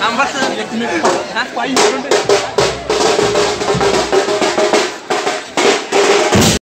안 봤어.